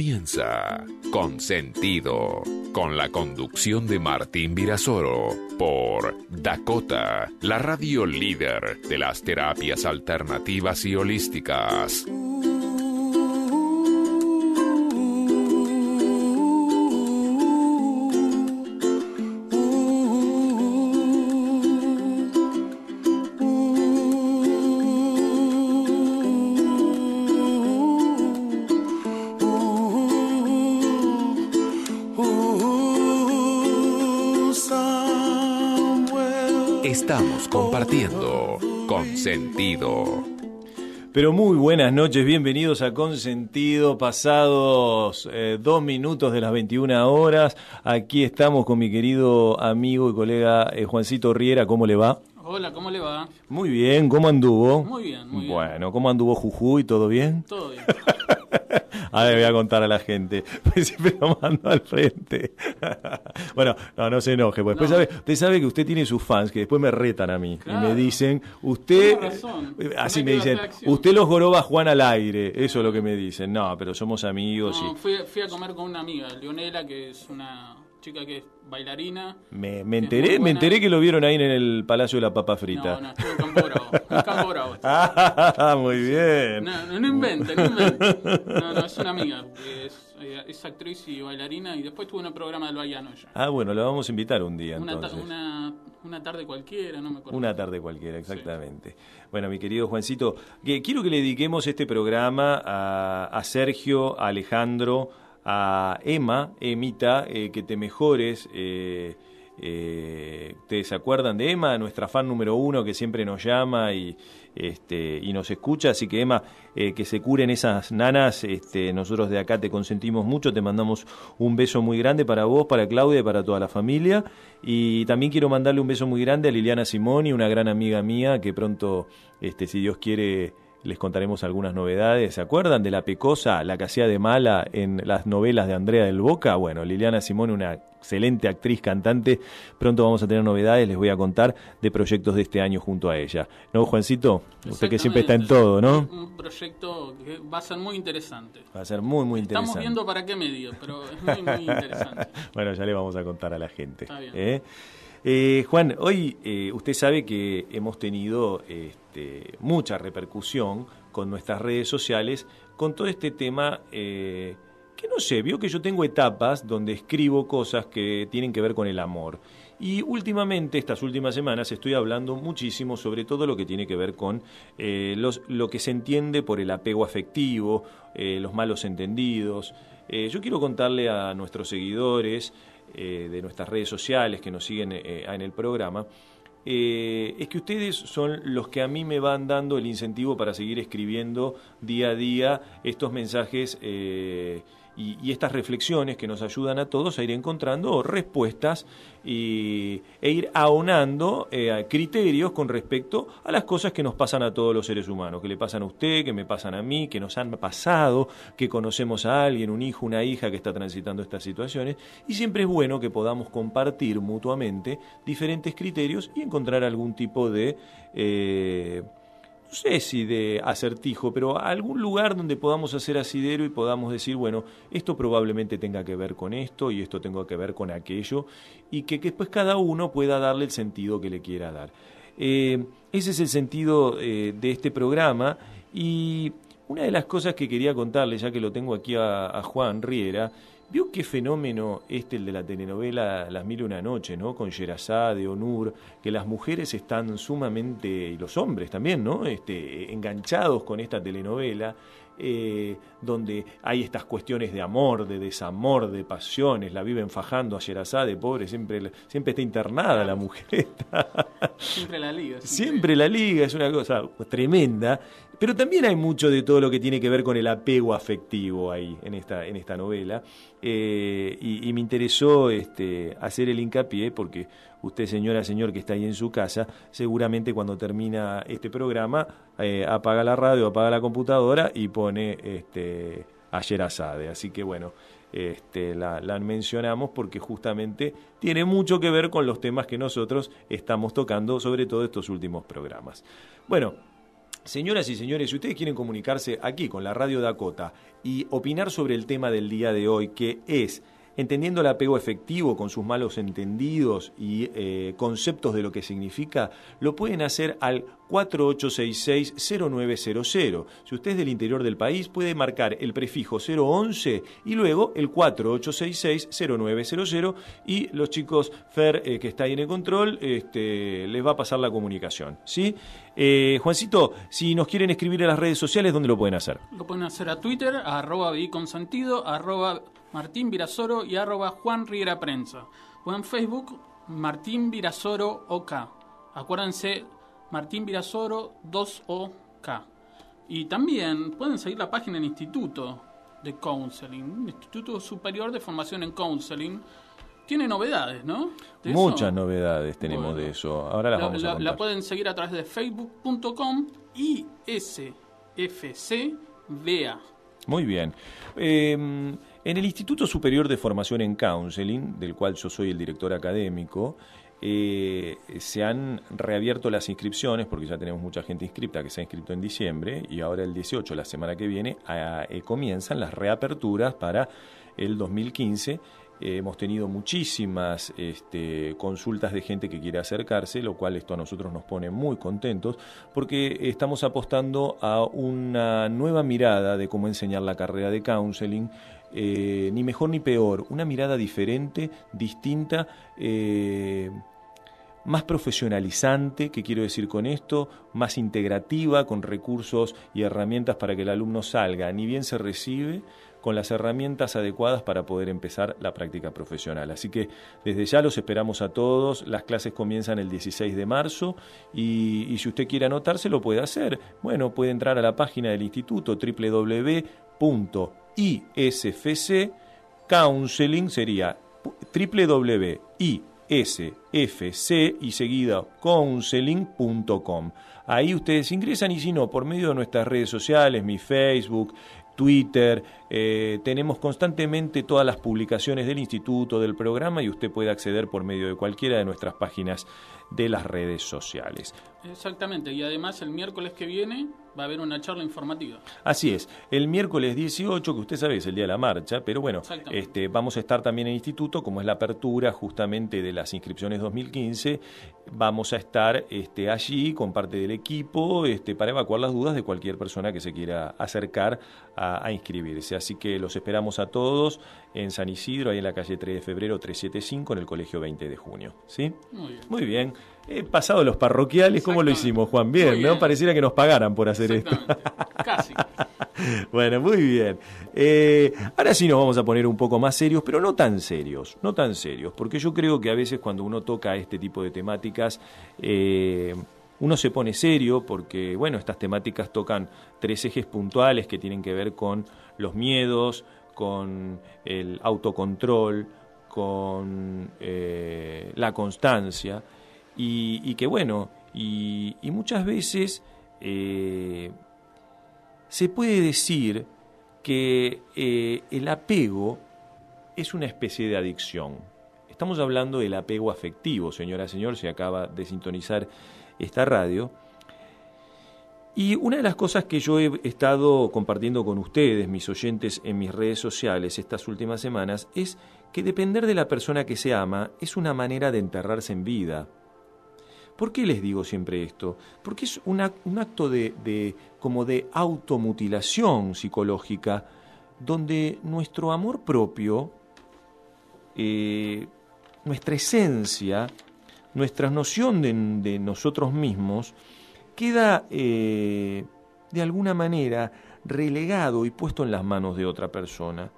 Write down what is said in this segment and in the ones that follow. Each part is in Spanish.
comienza con sentido, con la conducción de Martín Virasoro por Dakota, la radio líder de las terapias alternativas y holísticas. Compartiendo con sentido. Pero muy buenas noches, bienvenidos a Consentido, pasados eh, dos minutos de las 21 horas. Aquí estamos con mi querido amigo y colega eh, Juancito Riera, ¿cómo le va? Hola, ¿cómo le va? Muy bien, ¿cómo anduvo? Muy bien, muy bien. Bueno, ¿cómo anduvo Jujuy? ¿Todo bien? Todo bien. Ahora le voy a contar a la gente. Pues siempre lo mando al frente. bueno, no, no se enoje. Pues después sabe, usted sabe que usted tiene sus fans que después me retan a mí. Y me dicen, usted. Razón. eh, Así No me dicen, usted los goroba Juan al aire. Eso es lo que me dicen. No, pero somos amigos No, y. fui, fui a comer con una amiga, Leonela, que es una chica que es bailarina. Me, me enteré, me enteré que lo vieron ahí en el Palacio de la Papa No, Frita. no, estuvo en Campo Bravo. En Campo Bravo. Ah, muy bien. No, no, no invente, no. No, no, es una amiga. Es, eh, es actriz y bailarina y después tuvo un programa del Baiano ella. Ah, bueno, lo vamos a invitar un día Una, ta- entonces. una, una tarde cualquiera, no me acuerdo. Una tarde cualquiera, exactamente. Bueno, mi querido Juancito, que quiero que le dediquemos este programa a, a Sergio, a Alejandro, a Emma, Emita, eh, que te mejores. Eh, eh, ¿Ustedes se acuerdan de Emma, nuestra fan número uno que siempre nos llama y, este, y nos escucha? Así que Emma, eh, que se curen esas nanas, este, nosotros de acá te consentimos mucho, te mandamos un beso muy grande para vos, para Claudia y para toda la familia. Y también quiero mandarle un beso muy grande a Liliana Simoni, una gran amiga mía que pronto, este, si Dios quiere, les contaremos algunas novedades. ¿Se acuerdan de la pecosa, la que hacía de mala en las novelas de Andrea del Boca? Bueno, Liliana Simoni, una excelente actriz, cantante. Pronto vamos a tener novedades, les voy a contar de proyectos de este año junto a ella. ¿No, Juancito? Usted que siempre está en todo, ¿no? Un proyecto que va a ser muy interesante. Va a ser muy, muy interesante. Estamos viendo para qué medio, pero es muy, muy interesante. bueno, ya le vamos a contar a la gente. Está bien. ¿eh? Eh, Juan, hoy eh, usted sabe que hemos tenido este, mucha repercusión con nuestras redes sociales con todo este tema eh, que no sé, vio que yo tengo etapas donde escribo cosas que tienen que ver con el amor. Y últimamente, estas últimas semanas, estoy hablando muchísimo sobre todo lo que tiene que ver con eh, lo que se entiende por el apego afectivo, los malos entendidos. Yo quiero contarle a nuestros seguidores eh, de nuestras redes sociales que nos siguen eh, en el programa, eh, es que ustedes son los que a mí me van dando el incentivo para seguir escribiendo día a día estos mensajes eh, y, estas reflexiones que nos ayudan a todos a ir encontrando respuestas y, e ir aunando eh, criterios con respecto a las cosas que nos pasan a todos los seres humanos, que le pasan a usted, que me pasan a mí, que nos han pasado, que conocemos a alguien, un hijo, una hija que está transitando estas situaciones, y siempre es bueno que podamos compartir mutuamente diferentes criterios y encontrar algún tipo de... eh, no sé si de acertijo, pero algún lugar donde podamos hacer asidero y podamos decir, bueno, esto probablemente tenga que ver con esto y esto tenga que ver con aquello, y que, después cada uno pueda darle el sentido que le quiera dar. Eh, ese es el sentido eh, de este programa y una de las cosas que quería contarle, ya que lo tengo aquí a Juan Riera, ¿Vio qué fenómeno este el de la telenovela Las Mil y Una Noche, ¿no? Con Sherazade, Onur, que las mujeres están sumamente, y los hombres también, ¿no? Este, enganchados con esta telenovela, eh, donde hay estas cuestiones de amor, de desamor, de pasiones, la viven fajando a Sherazade, pobre, siempre, siempre está internada la mujer. Siempre la liga. Siempre la liga es una cosa tremenda, pero también hay mucho de todo lo que tiene que ver con el apego afectivo ahí en esta, en esta novela. Eh, y, me interesó este, hacer el hincapié porque usted, señora, señor, que está ahí en su casa, seguramente cuando termina este programa eh, apaga la radio, apaga la computadora y pone este, a Sherazade. Así que bueno, este, la mencionamos porque justamente tiene mucho que ver con los temas que nosotros estamos tocando, sobre todo estos últimos programas. Bueno, Señoras y señores, si ustedes quieren comunicarse aquí con la Radio Dakota y opinar sobre el tema del día de hoy, que es entendiendo el apego efectivo con sus malos entendidos y eh, conceptos de lo que significa, lo pueden hacer al 4866-0900. Si usted es del interior del país, puede marcar el prefijo 011 y luego el 4866-0900 y los chicos Fer, eh, que está ahí en el control, este, les va a pasar la comunicación. ¿sí? Eh, Juancito, si nos quieren escribir en las redes sociales, ¿dónde lo pueden hacer? Lo pueden hacer a Twitter, arroba consentido, arroba Martín Virasoro y arroba Juan Riera Prensa. O en Facebook, Martín Virasoro OK. Acuérdense, Martín Virasoro 2OK. Y también pueden seguir la página del Instituto de Counseling, Instituto Superior de Formación en Counseling. Tiene novedades, ¿no? Muchas novedades tenemos de eso. Ahora las vamos a La pueden seguir a través de facebook.com y SFCBA. Muy bien. Eh, en el Instituto Superior de Formación en Counseling, del cual yo soy el director académico, eh, se han reabierto las inscripciones, porque ya tenemos mucha gente inscripta que se ha inscrito en diciembre, y ahora el 18, la semana que viene, eh, comienzan las reaperturas para el 2015 hemos tenido muchísimas este, consultas de gente que quiere acercarse, lo cual esto a nosotros nos pone muy contentos, porque estamos apostando a una nueva mirada de cómo enseñar la carrera de counseling eh, ni mejor ni peor, una mirada diferente, distinta, eh, más profesionalizante, ¿qué quiero decir con esto? Más integrativa, con recursos y herramientas para que el alumno salga, ni bien se recibe, con las herramientas adecuadas para poder empezar la práctica profesional. Así que desde ya los esperamos a todos. Las clases comienzan el 16 de marzo y, y si usted quiere anotarse lo puede hacer. Bueno, puede entrar a la página del instituto www ISFC Counseling sería www.isfc y seguida counseling.com. Ahí ustedes ingresan y si no, por medio de nuestras redes sociales, mi Facebook, Twitter, eh, tenemos constantemente todas las publicaciones del instituto, del programa y usted puede acceder por medio de cualquiera de nuestras páginas de las redes sociales. Exactamente, y además el miércoles que viene va a haber una charla informativa. Así es, el miércoles 18, que usted sabe es el día de la marcha, pero bueno, este, vamos a estar también en el instituto, como es la apertura justamente de las inscripciones 2015, vamos a estar este, allí con parte del equipo este, para evacuar las dudas de cualquier persona que se quiera acercar a, a inscribirse. Así que los esperamos a todos en San Isidro, ahí en la calle 3 de febrero 375, en el colegio 20 de junio. ¿Sí? Muy bien. Muy bien. He pasado los parroquiales, ¿cómo lo hicimos, Juan? Bien, ¿no? Pareciera que nos pagaran por hacer esto. Casi. bueno, muy bien. Eh, ahora sí nos vamos a poner un poco más serios, pero no tan serios, no tan serios, porque yo creo que a veces cuando uno toca este tipo de temáticas, eh, uno se pone serio porque, bueno, estas temáticas tocan tres ejes puntuales que tienen que ver con los miedos, con el autocontrol, con eh, la constancia y, que bueno, y, muchas veces eh, se puede decir que eh, el apego es una especie de adicción. Estamos hablando del apego afectivo, señora, señor, se acaba de sintonizar esta radio. Y una de las cosas que yo he estado compartiendo con ustedes, mis oyentes, en mis redes sociales estas últimas semanas, es que depender de la persona que se ama es una manera de enterrarse en vida. ¿Por qué les digo siempre esto? Porque es un acto de, como de automutilación psicológica, donde nuestro amor propio, eh, nuestra esencia, nuestra noción de, nosotros mismos, queda eh, de alguna manera relegado y puesto en las manos de otra persona.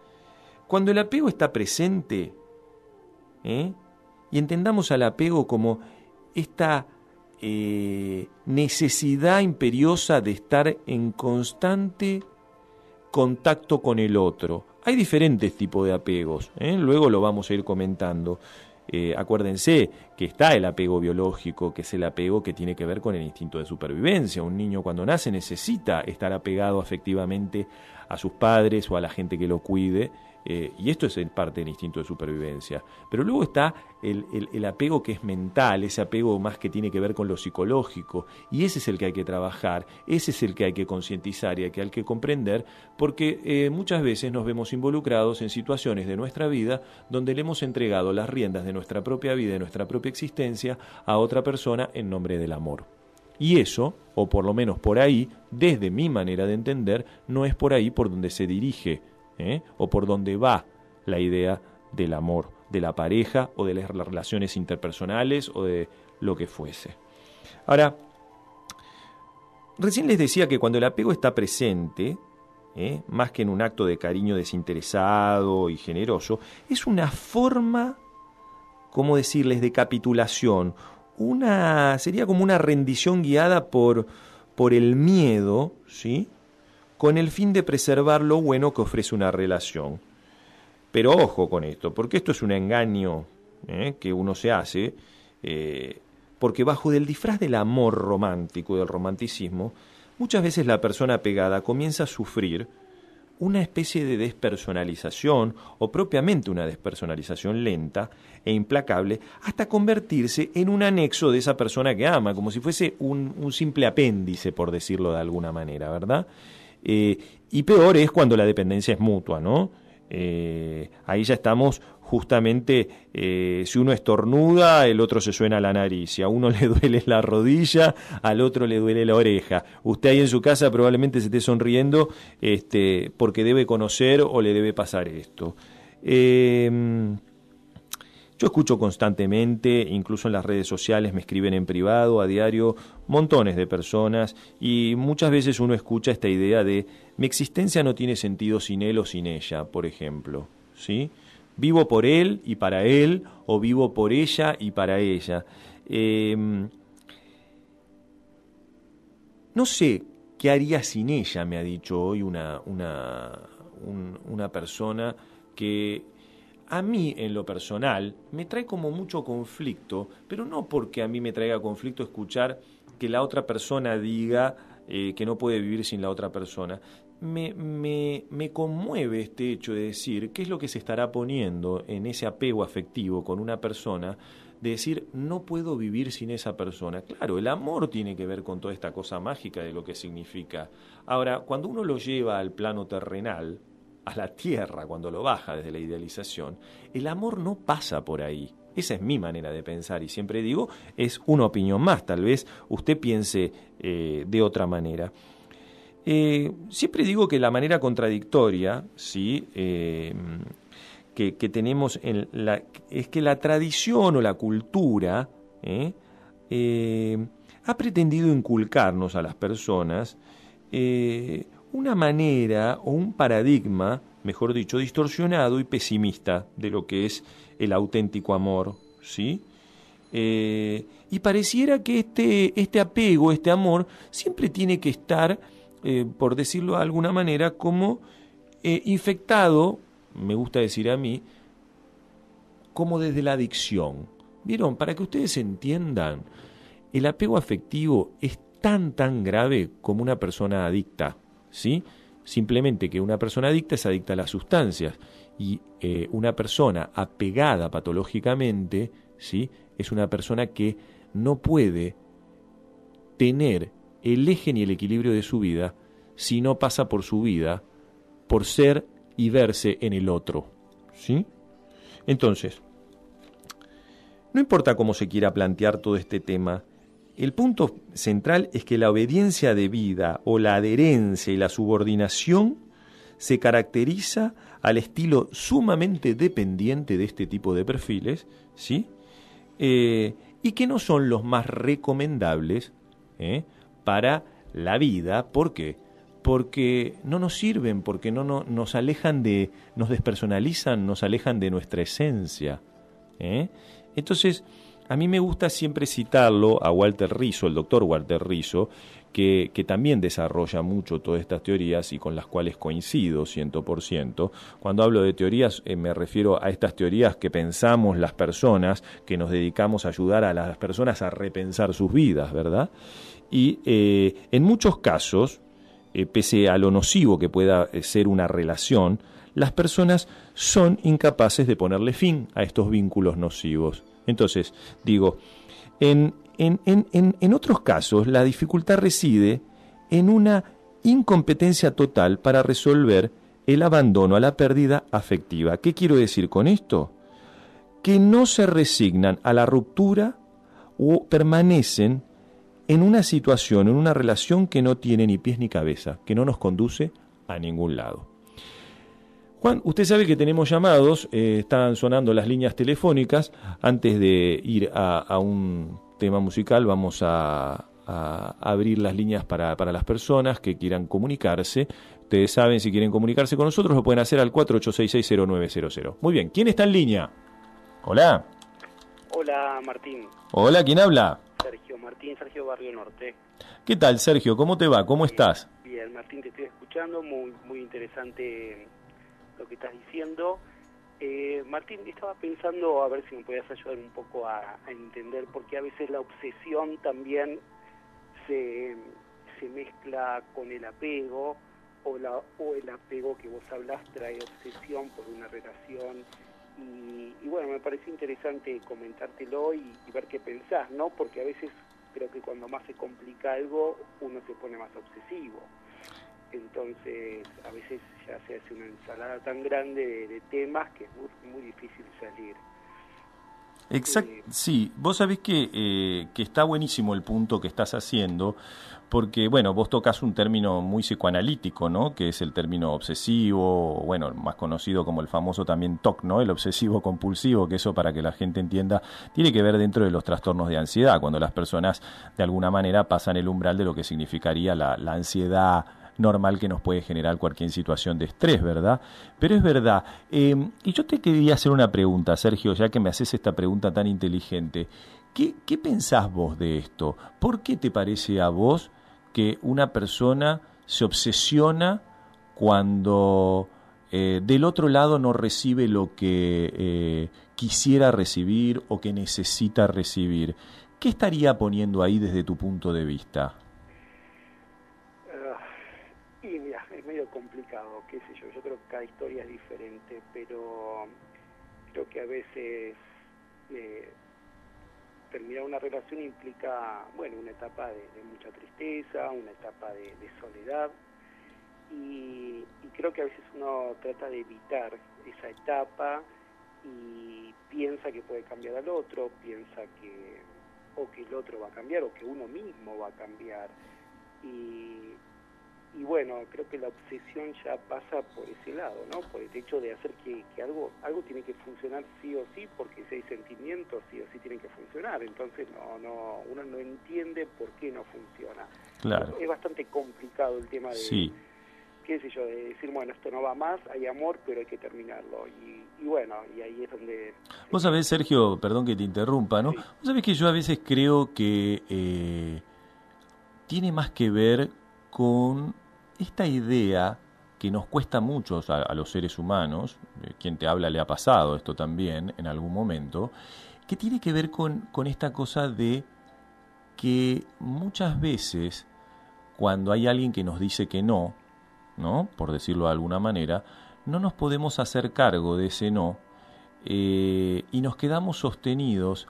Cuando el apego está presente, ¿eh? y entendamos al apego como esta eh, necesidad imperiosa de estar en constante contacto con el otro. Hay diferentes tipos de apegos, ¿eh? luego lo vamos a ir comentando. Eh, acuérdense que está el apego biológico, que es el apego que tiene que ver con el instinto de supervivencia. Un niño cuando nace necesita estar apegado afectivamente a sus padres o a la gente que lo cuide eh, y esto es parte del instinto de supervivencia. Pero luego está el, el, apego que es mental, ese apego más que tiene que ver con lo psicológico, y ese es el que hay que trabajar, ese es el que hay que concientizar y que hay que comprender, porque eh, muchas veces nos vemos involucrados en situaciones de nuestra vida donde le hemos entregado las riendas de nuestra propia vida, de nuestra propia existencia, a otra persona en nombre del amor. Y eso, o por lo menos por ahí, desde mi manera de entender, no es por ahí por donde se dirige ¿eh? o por donde va la idea del amor, de la pareja o de las relaciones interpersonales o de lo que fuese. Ahora, recién les decía que cuando el apego está presente, ¿eh? más que en un acto de cariño desinteresado y generoso, es una forma, ¿cómo decirles?, de capitulación, una, sería como una rendición guiada por, por el miedo, ¿sí? Con el fin de preservar lo bueno que ofrece una relación. Pero ojo con esto, porque esto es un engaño ¿eh? que uno se hace, eh, porque bajo del disfraz del amor romántico, del romanticismo, muchas veces la persona pegada comienza a sufrir una especie de despersonalización o propiamente una despersonalización lenta e implacable hasta convertirse en un anexo de esa persona que ama, como si fuese un, un simple apéndice, por decirlo de alguna manera, ¿verdad? Eh, y peor es cuando la dependencia es mutua, ¿no? Eh, ahí ya estamos justamente, eh, si uno estornuda, el otro se suena la nariz, si a uno le duele la rodilla, al otro le duele la oreja. Usted ahí en su casa probablemente se esté sonriendo este, porque debe conocer o le debe pasar esto. Yo escucho constantemente, incluso en las redes sociales me escriben en privado, a diario, montones de personas y muchas veces uno escucha esta idea de mi existencia no tiene sentido sin él o sin ella, por ejemplo. ¿sí? Vivo por él y para él o vivo por ella y para ella. Em, no sé qué haría sin ella, me ha dicho hoy una, una, una persona que a mí en lo personal me trae como mucho conflicto, pero no porque a mí me traiga conflicto escuchar que la otra persona diga eh, que no puede vivir sin la otra persona. Me, me, me, conmueve este hecho de decir qué es lo que se estará poniendo en ese apego afectivo con una persona, de decir no puedo vivir sin esa persona. Claro, el amor tiene que ver con toda esta cosa mágica de lo que significa. Ahora, cuando uno lo lleva al plano terrenal, a la tierra cuando lo baja desde la idealización, el amor no pasa por ahí. Esa es mi manera de pensar y siempre digo, es una opinión más, tal vez usted piense eh, de otra manera. Eh, siempre digo que la manera contradictoria, ¿sí? Eh, que, tenemos es que la tradición o la cultura ha pretendido inculcarnos a las personas una manera o un paradigma, mejor dicho, distorsionado y pesimista de lo que es el auténtico amor, ¿sí? Eh, y pareciera que este, este apego, este amor, siempre tiene que estar, eh, por decirlo de alguna manera, como eh, infectado, me gusta decir a mí, como desde la adicción. ¿Vieron? Para que ustedes entiendan, el apego afectivo es tan, tan grave como una persona adicta. ¿Sí? Simplemente que una persona adicta es adicta a las sustancias y eh, una persona apegada patológicamente, ¿sí? Es una persona que no puede tener el eje ni el equilibrio de su vida si no pasa por su vida por ser y verse en el otro, ¿sí? Entonces, no importa cómo se quiera plantear todo este tema, el punto central es que la obediencia debida o la adherencia y la subordinación se caracteriza al estilo sumamente dependiente de este tipo de perfiles, ¿sí? Eh, y que no son los más recomendables ¿eh? para la vida. ¿Por qué? Porque no nos sirven, porque no, no, nos alejan de, nos despersonalizan, nos alejan de nuestra esencia. ¿eh? Entonces, a mí me gusta siempre citarlo a Walter Rizzo, el doctor Walter Rizzo, que, también desarrolla mucho todas estas teorías y con las cuales coincido ciento por ciento. Cuando hablo de teorías eh, me refiero a estas teorías que pensamos las personas, que nos dedicamos a ayudar a las personas a repensar sus vidas, ¿verdad? Y eh, en muchos casos, eh, pese a lo nocivo que pueda ser una relación, las personas son incapaces de ponerle fin a estos vínculos nocivos. Entonces, digo, en, en, en, en otros casos la dificultad reside en una incompetencia total para resolver el abandono a la pérdida afectiva. ¿Qué quiero decir con esto? Que no se resignan a la ruptura o permanecen en una situación, en una relación que no tiene ni pies ni cabeza, que no nos conduce a ningún lado. Juan, usted sabe que tenemos llamados, eh, están sonando las líneas telefónicas. Antes de ir a, un tema musical, vamos a, abrir las líneas para, para, las personas que quieran comunicarse. Ustedes saben, si quieren comunicarse con nosotros, lo pueden hacer al 48660900. Muy bien, ¿quién está en línea? Hola. Hola, Martín. Hola, ¿quién habla? Sergio Martín, Sergio Barrio Norte. ¿Qué tal, Sergio? ¿Cómo te va? ¿Cómo estás? Bien, Martín, te estoy escuchando, muy, muy interesante estás diciendo. Eh, Martín, estaba pensando a ver si me podías ayudar un poco a, entender, porque a veces la obsesión también se, se mezcla con el apego, o, la, o el apego que vos hablas trae obsesión por una relación y, bueno, me parece interesante comentártelo y, ver qué pensás, ¿no? Porque a veces creo que cuando más se complica algo, uno se pone más obsesivo. Entonces, a veces ya se hace una ensalada tan grande de, temas que es muy, difícil salir. Exacto, eh, sí, vos sabés que, eh, que está buenísimo el punto que estás haciendo, porque, bueno, vos tocas un término muy psicoanalítico, ¿no? Que es el término obsesivo, bueno, más conocido como el famoso también TOC, ¿no? El obsesivo compulsivo, que eso para que la gente entienda, tiene que ver dentro de los trastornos de ansiedad, cuando las personas de alguna manera pasan el umbral de lo que significaría la, ansiedad normal que nos puede generar cualquier situación de estrés, ¿verdad? Pero es verdad. Em, y yo te quería hacer una pregunta, Sergio, ya que me haces esta pregunta tan inteligente. ¿Qué, ¿Qué pensás vos de esto? ¿Por qué te parece a vos que una persona se obsesiona cuando eh, del otro lado no recibe lo que eh, quisiera recibir o que necesita recibir. ¿Qué estaría poniendo ahí desde tu punto de vista? Ah, y mira, es medio complicado, qué sé yo, yo creo que cada historia es diferente, pero creo que a veces eh, terminar una relación implica, bueno, una etapa de, mucha tristeza, una etapa de, soledad, y, creo que a veces uno trata de evitar esa etapa y piensa que puede cambiar al otro, piensa que o que el otro va a cambiar o que uno mismo va a cambiar. Y, y bueno, creo que la obsesión ya pasa por ese lado, ¿no? Por el hecho de hacer que, algo algo tiene que funcionar sí o sí, porque si hay sentimientos sí o sí tienen que funcionar, entonces no no uno no entiende por qué no funciona. Claro. Es, bastante complicado el tema de sí. qué sé yo, de decir, bueno, esto no va más, hay amor, pero hay que terminarlo. Y, bueno, y ahí es donde... Vos sabés, Sergio, perdón que te interrumpa, ¿no? Vos sabés que yo a veces creo que eh, tiene más que ver con esta idea que nos cuesta mucho a, los seres humanos, quien te habla le ha pasado esto también en algún momento, que tiene que ver con, con esta cosa de que muchas veces cuando hay alguien que nos dice que no, ¿no? Por decirlo de alguna manera, no nos podemos hacer cargo de ese no eh, y nos quedamos sostenidos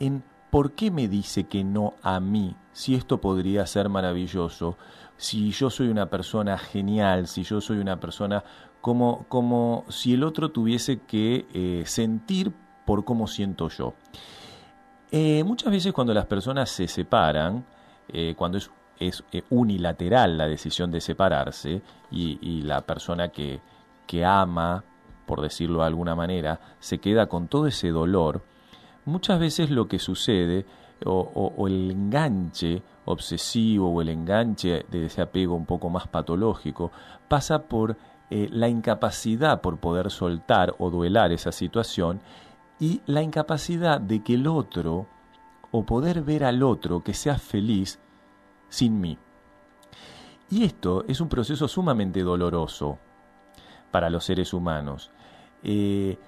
en por qué me dice que no a mí, si esto podría ser maravilloso, si yo soy una persona genial, si yo soy una persona como, como si el otro tuviese que eh, sentir por cómo siento yo. Eh, muchas veces cuando las personas se separan, eh, cuando es, es unilateral la decisión de separarse y, y la persona que, que ama, por decirlo de alguna manera, se queda con todo ese dolor, muchas veces lo que sucede o, el enganche obsesivo o el enganche de ese apego un poco más patológico pasa por eh, la incapacidad por poder soltar o duelar esa situación y la incapacidad de que el otro o poder ver al otro que sea feliz sin mí. Y esto es un proceso sumamente doloroso para los seres humanos. Eh,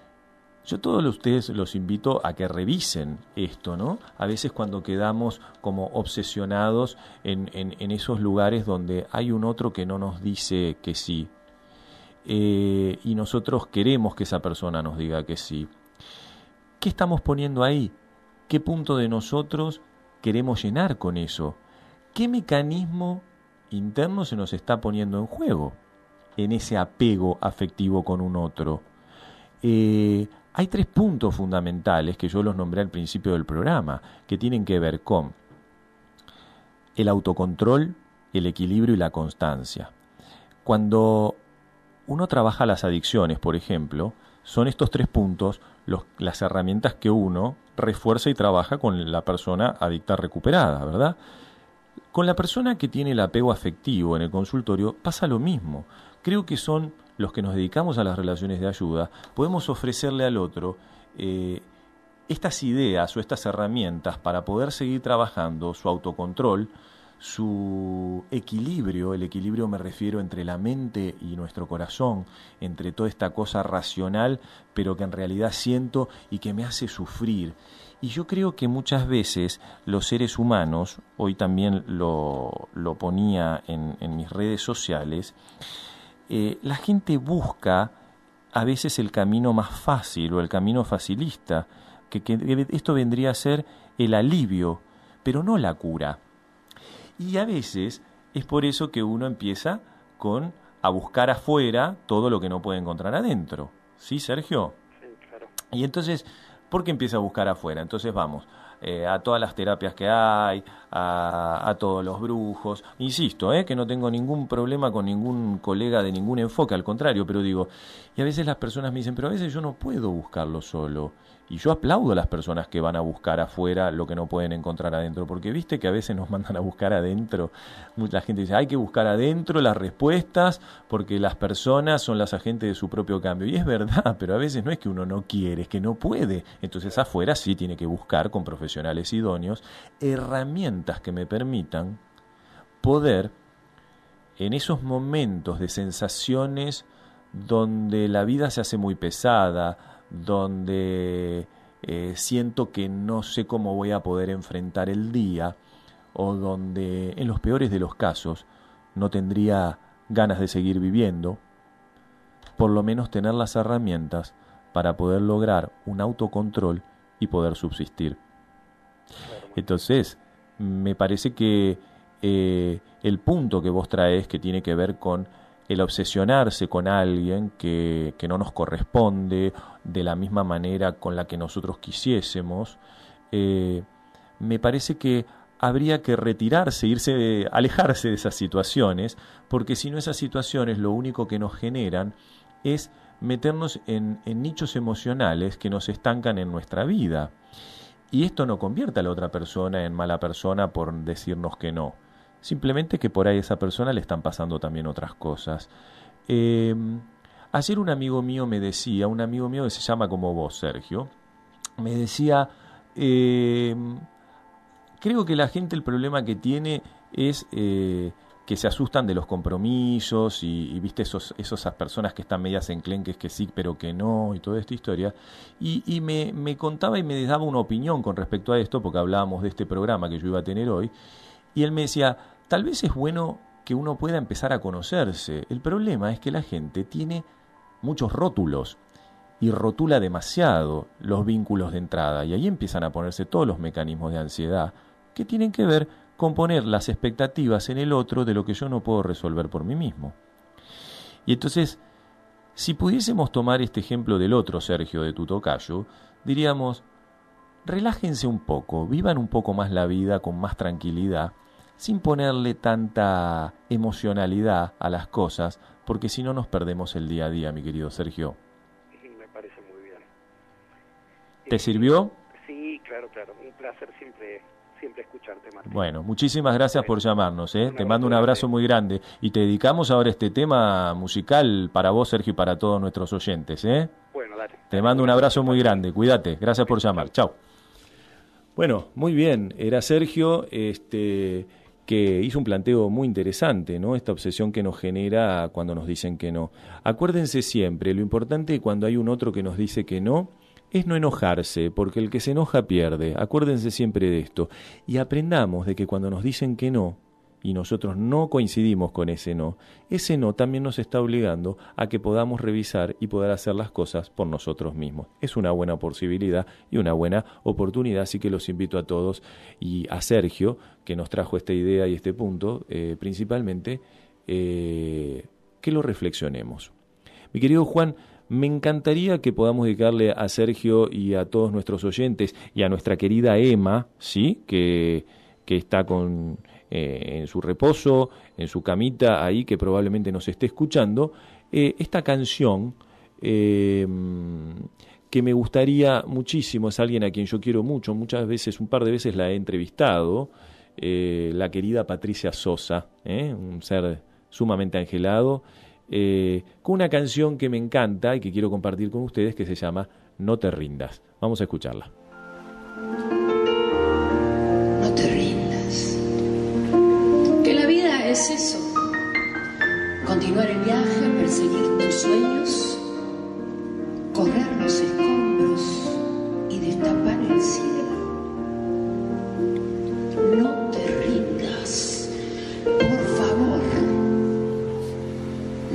yo todos ustedes los invito a que revisen esto, ¿no? A veces cuando quedamos como obsesionados en, esos lugares donde hay un otro que no nos dice que sí. eh, y nosotros queremos que esa persona nos diga que sí. ¿Qué estamos poniendo ahí? ¿Qué punto de nosotros queremos llenar con eso? ¿Qué mecanismo interno se nos está poniendo en juego en ese apego afectivo con un otro? Eh, hay tres puntos fundamentales que yo los nombré al principio del programa, que tienen que ver con el autocontrol, el equilibrio y la constancia. Cuando uno trabaja las adicciones, por ejemplo, son estos tres puntos las herramientas que uno refuerza y trabaja con la persona adicta recuperada, ¿verdad? Con la persona que tiene el apego afectivo en el consultorio pasa lo mismo. Creo que son los que nos dedicamos a las relaciones de ayuda, podemos ofrecerle al otro eh, estas ideas o estas herramientas para poder seguir trabajando su autocontrol, su equilibrio, el equilibrio me refiero entre la mente y nuestro corazón, entre toda esta cosa racional, pero que en realidad siento y que me hace sufrir. Y yo creo que muchas veces los seres humanos, hoy también lo, lo ponía en, en, mis redes sociales, eh, la gente busca a veces el camino más fácil o el camino facilista, que esto vendría a ser el alivio, pero no la cura. Y a veces es por eso que uno empieza con a buscar afuera todo lo que no puede encontrar adentro. ¿Sí, Sergio? Sí, claro. Y entonces, ¿por qué empieza a buscar afuera? Entonces vamos, eh, a todas las terapias que hay, a, a todos los brujos. Insisto, eh, que no tengo ningún problema con ningún colega de ningún enfoque, al contrario, pero digo, y a veces las personas me dicen, pero a veces yo no puedo buscarlo solo. Y yo aplaudo a las personas que van a buscar afuera lo que no pueden encontrar adentro, porque viste que a veces nos mandan a buscar adentro. Mucha gente dice, hay que buscar adentro las respuestas porque las personas son las agentes de su propio cambio. Y es verdad, pero a veces no es que uno no quiere, es que no puede. Entonces afuera sí tiene que buscar con profesionales idóneos herramientas que me permitan poder en esos momentos de sensaciones donde la vida se hace muy pesada, donde eh, siento que no sé cómo voy a poder enfrentar el día o donde en los peores de los casos no tendría ganas de seguir viviendo, por lo menos tener las herramientas para poder lograr un autocontrol y poder subsistir. Entonces, me parece que eh, el punto que vos traes que tiene que ver con el obsesionarse con alguien que, no nos corresponde de la misma manera con la que nosotros quisiésemos, eh, me parece que habría que retirarse, irse, alejarse de esas situaciones, porque si no esas situaciones lo único que nos generan es meternos en, en nichos emocionales que nos estancan en nuestra vida. Y esto no convierte a la otra persona en mala persona por decirnos que no Simplemente que por ahí a esa persona le están pasando también otras cosas. Eh, ayer un amigo mío me decía, un amigo mío que se llama como vos, Sergio, me decía, eh, creo que la gente el problema que tiene es eh, que se asustan de los compromisos y, viste esos, esas personas que están medias enclenques que sí pero que no y toda esta historia y, me, me, contaba y me daba una opinión con respecto a esto porque hablábamos de este programa que yo iba a tener hoy y él me decía Tal vez es bueno que uno pueda empezar a conocerse. El problema es que la gente tiene muchos rótulos y rotula demasiado los vínculos de entrada y ahí empiezan a ponerse todos los mecanismos de ansiedad que tienen que ver con poner las expectativas en el otro de lo que yo no puedo resolver por mí mismo. Y entonces, si pudiésemos tomar este ejemplo del otro Sergio de tu tocayo, diríamos, relájense un poco, vivan un poco más la vida con más tranquilidad sin ponerle tanta emocionalidad a las cosas, porque si no nos perdemos el día a día, mi querido Sergio. Me parece muy bien. ¿Te sirvió? Sí, claro, claro. Un placer siempre siempre escucharte, Martín. Bueno, muchísimas gracias por llamarnos. ¿eh? Te mando un abrazo muy grande. Y te dedicamos ahora este tema musical para vos, Sergio, y para todos nuestros oyentes. ¿eh? Bueno, dale. Te mando un abrazo muy grande. Cuídate. Gracias por llamar. Chao. Bueno, muy bien. Era Sergio. Este que hizo un planteo muy interesante, ¿no? Esta obsesión que nos genera cuando nos dicen que no. Acuérdense siempre, lo importante cuando hay un otro que nos dice que no es no enojarse, porque el que se enoja pierde. Acuérdense siempre de esto. Y aprendamos de que cuando nos dicen que no, y nosotros no coincidimos con ese no, ese no también nos está obligando a que podamos revisar y poder hacer las cosas por nosotros mismos. Es una buena posibilidad y una buena oportunidad, así que los invito a todos y a Sergio, que nos trajo esta idea y este punto, eh, principalmente, eh, que lo reflexionemos. Mi querido Juan, me encantaría que podamos dedicarle a Sergio y a todos nuestros oyentes y a nuestra querida Emma, ¿sí? que, que está con, eh, en su reposo, en su camita ahí, que probablemente nos esté escuchando, eh, esta canción eh, que me gustaría muchísimo, es alguien a quien yo quiero mucho, muchas veces, un par de veces la he entrevistado, la querida Patricia Sosa, un ser sumamente angelado, con una canción que me encanta y que quiero compartir con ustedes que se llama No te rindas. Vamos a escucharla. Continuar el viaje, perseguir tus sueños, correr los escombros y destapar el cielo. No te rindas, por favor,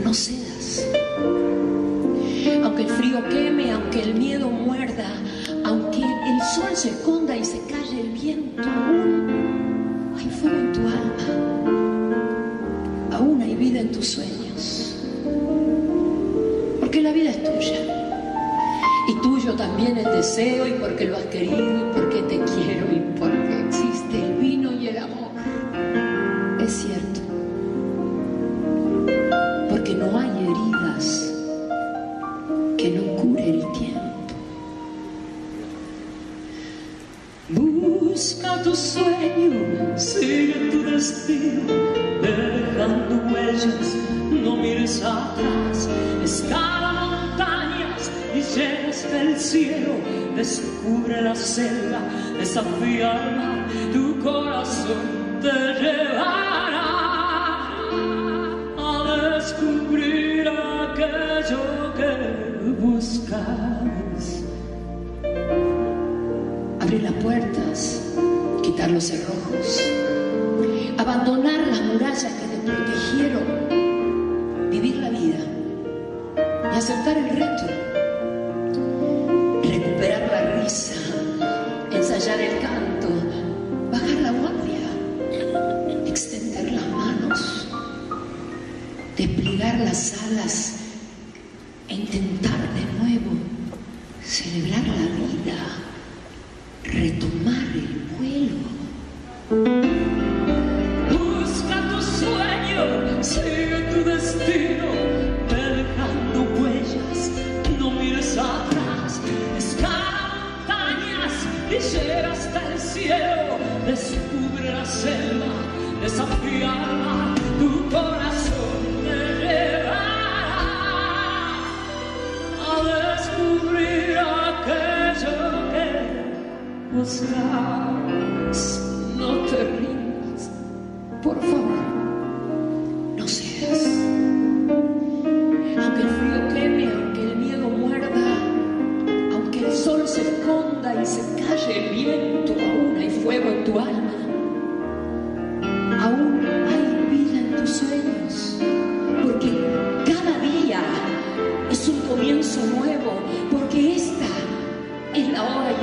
no cedas. Aunque el frío queme, aunque el miedo muerda, aunque el sol se esconda y se calle el viento, aún hay fuego tus sueños. Porque la vida es tuya. Y tuyo también el deseo y porque lo has querido y porque te quiero montañas y llega hasta el cielo, descubre la selva, desafía al mar, tu corazón te llevará a descubrir aquello que buscas. Abrir las puertas, quitar los cerrojos abandonar las murallas que te protegieron, vivir la vida y aceptar el reto, ensayar el canto, bajar la guardia, extender las manos, desplegar las alas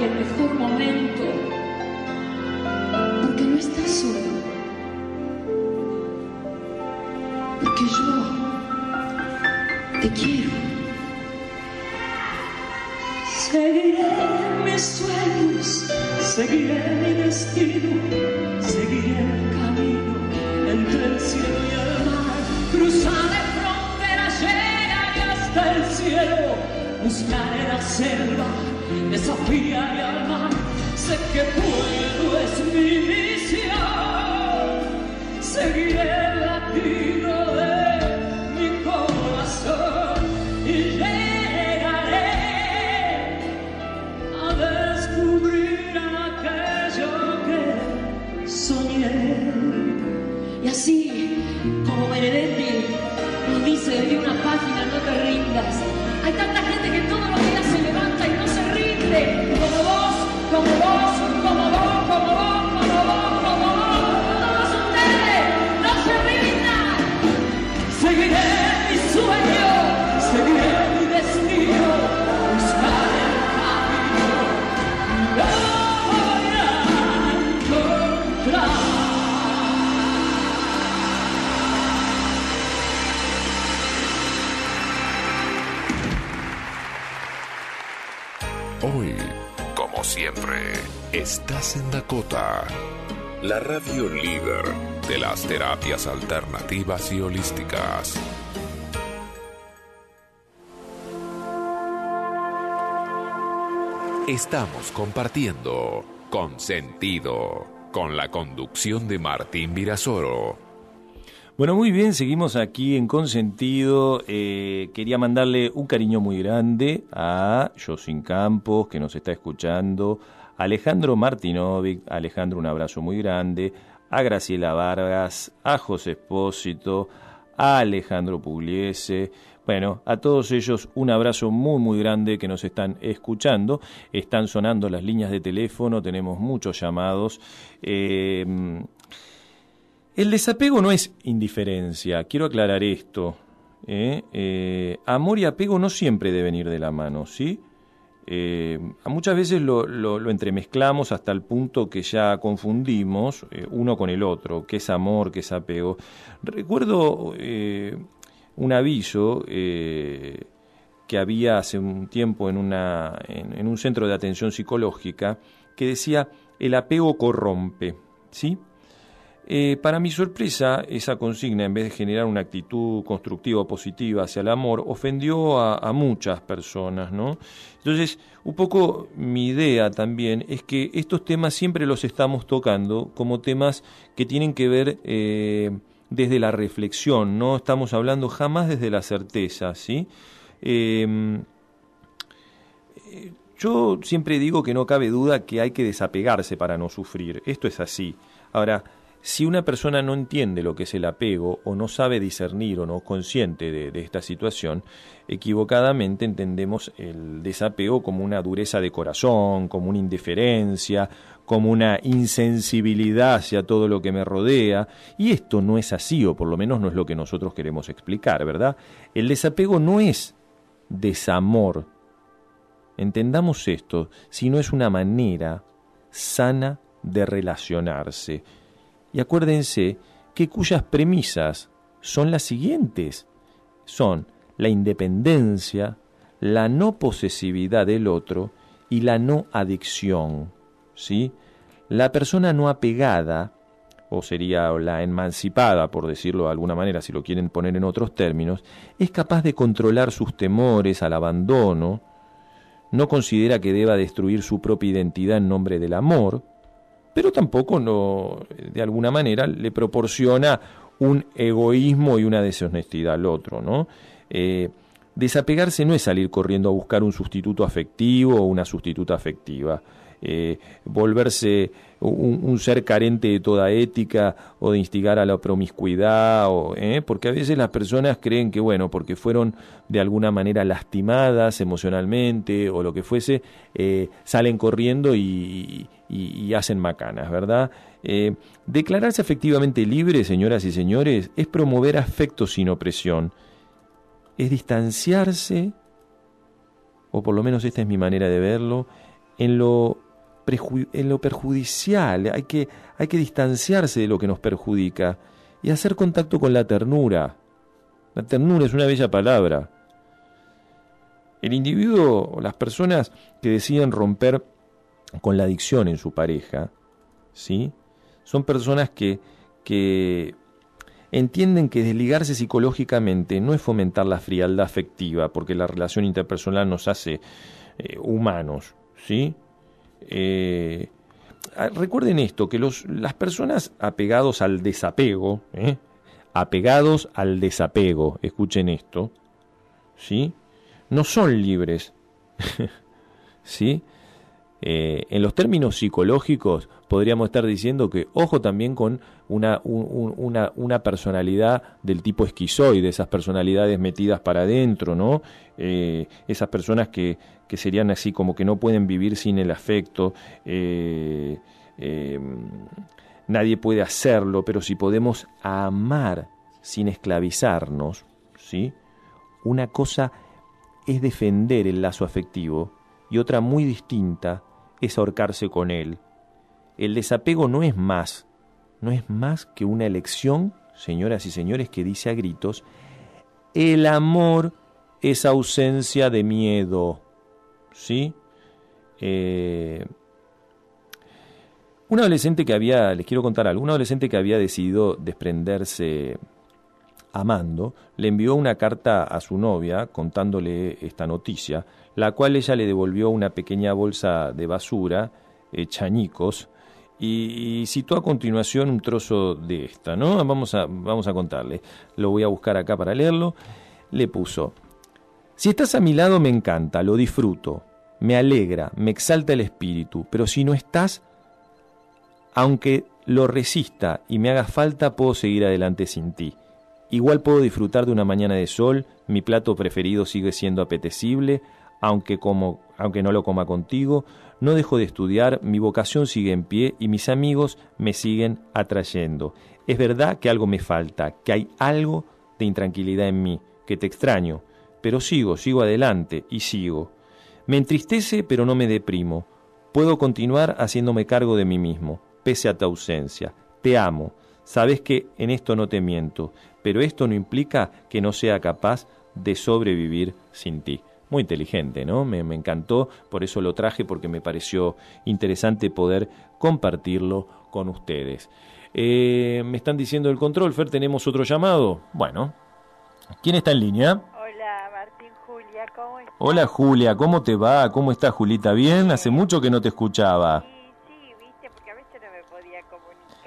el mejor momento, porque no estás solo, porque yo te quiero. Seguiré mis sueños, seguiré mi destino, seguiré el camino entre el cielo y el mar, cruzaré fronteras, llegaré hasta el cielo, buscaré la selva desafía mi alma, sé que puedo, es mi misión, seguiré el latido de mi corazón y llegaré a descubrir aquello que soñé. Y así, como Benedetti nos dice de una página, no te rindas. Hay tanta gente que todo lo que estás en Dakota, la radio líder de las terapias alternativas y holísticas. Estamos compartiendo con sentido, con la conducción de Martín Virasoro. Bueno, muy bien, seguimos aquí en Consentido. Eh, quería mandarle un cariño muy grande a Josin Campos, que nos está escuchando, Alejandro Martinovic, Alejandro un abrazo muy grande, a Graciela Vargas, a José Espósito, a Alejandro Pugliese, bueno, a todos ellos un abrazo muy muy grande que nos están escuchando. Están sonando las líneas de teléfono, tenemos muchos llamados. Eh, el desapego no es indiferencia, quiero aclarar esto. ¿eh? Eh, amor y apego no siempre deben ir de la mano, ¿sí? Muchas veces lo, entremezclamos hasta el punto que ya confundimos uno con el otro, qué es amor, qué es apego. Recuerdo un aviso eh, que había hace un tiempo en, una, en, un centro de atención psicológica que decía el apego corrompe, ¿sí? Eh, para mi sorpresa, esa consigna, en vez de generar una actitud constructiva o positiva hacia el amor, ofendió a, muchas personas, ¿no? Entonces, un poco mi idea también es que estos temas siempre los estamos tocando como temas que tienen que ver eh, desde la reflexión, no estamos hablando jamás desde la certeza, ¿sí? Em, yo siempre digo que no cabe duda que hay que desapegarse para no sufrir, esto es así. Ahora, si una persona no entiende lo que es el apego o no sabe discernir o no es consciente de, esta situación, equivocadamente entendemos el desapego como una dureza de corazón, como una indiferencia, como una insensibilidad hacia todo lo que me rodea, y esto no es así, o por lo menos no es lo que nosotros queremos explicar, ¿verdad? El desapego no es desamor, entendamos esto, sino es una manera sana de relacionarse y acuérdense que cuyas premisas son las siguientes. Son la independencia, la no posesividad del otro y la no adicción. ¿sí? La persona no apegada, o sería la emancipada, por decirlo de alguna manera, si lo quieren poner en otros términos, es capaz de controlar sus temores al abandono, no considera que deba destruir su propia identidad en nombre del amor, pero tampoco no, de alguna manera le proporciona un egoísmo y una deshonestidad al otro, ¿no? Eh, desapegarse no es salir corriendo a buscar un sustituto afectivo o una sustituta afectiva. Eh, volverse un, ser carente de toda ética o de instigar a la promiscuidad, o, eh, porque a veces las personas creen que, bueno, porque fueron de alguna manera lastimadas emocionalmente o lo que fuese, salen corriendo y, hacen macanas, ¿verdad? declararse efectivamente libre, señoras y señores, es promover afecto sin opresión, es distanciarse, o por lo menos esta es mi manera de verlo, en lo en lo perjudicial, hay que, hay que distanciarse de lo que nos perjudica y hacer contacto con la ternura. La ternura es una bella palabra. El individuo o las personas que deciden romper con la adicción en su pareja, ¿sí? Son personas que, que entienden que desligarse psicológicamente no es fomentar la frialdad afectiva, porque la relación interpersonal nos hace eh, humanos, ¿sí? Eh, ah, recuerden esto, que los, las personas apegados al desapego, ¿eh? apegados al desapego, escuchen esto, ¿sí? No son libres, ¿sí? Eh, en los términos psicológicos podríamos estar diciendo que ojo también con una, una, personalidad del tipo esquizoide, esas personalidades metidas para adentro, ¿no? Eh, esas personas que, que, serían así como que no pueden vivir sin el afecto. Eh, nadie puede hacerlo, pero si podemos amar sin esclavizarnos, ¿sí? Una cosa es defender el lazo afectivo y otra muy distinta es ahorcarse con él. El desapego no es más, no es más que una elección, señoras y señores, que dice a gritos, el amor es ausencia de miedo. ¿Sí? Eh, un adolescente que había, les quiero contar algo, un adolescente que había decidido desprenderse amando, le envió una carta a su novia contándole esta noticia, la cual ella le devolvió una pequeña bolsa de basura, hecha añicos, y, citó a continuación un trozo de esta, ¿no? Vamos a, vamos a contarle. Lo voy a buscar acá para leerlo. Le puso, si estás a mi lado me encanta, lo disfruto, me alegra, me exalta el espíritu, pero si no estás, aunque lo resista y me haga falta, puedo seguir adelante sin ti. Igual puedo disfrutar de una mañana de sol, mi plato preferido sigue siendo apetecible, aunque, como, aunque no lo coma contigo, no dejo de estudiar, mi vocación sigue en pie y mis amigos me siguen atrayendo. Es verdad que algo me falta, que hay algo de intranquilidad en mí, que te extraño, pero sigo, sigo adelante y sigo. Me entristece, pero no me deprimo. Puedo continuar haciéndome cargo de mí mismo, pese a tu ausencia. Te amo. Sabes que en esto no te miento, pero esto no implica que no sea capaz de sobrevivir sin ti muy inteligente, ¿no? Me, encantó, por eso lo traje, porque me pareció interesante poder compartirlo con ustedes. Eh, me están diciendo el control, Fer, tenemos otro llamado. Bueno, ¿quién está en línea? Hola, Martín Julia, ¿cómo estás? Hola Julia, ¿cómo te va? ¿Cómo estás, Julita? ¿Bien? Hace mucho que no te escuchaba.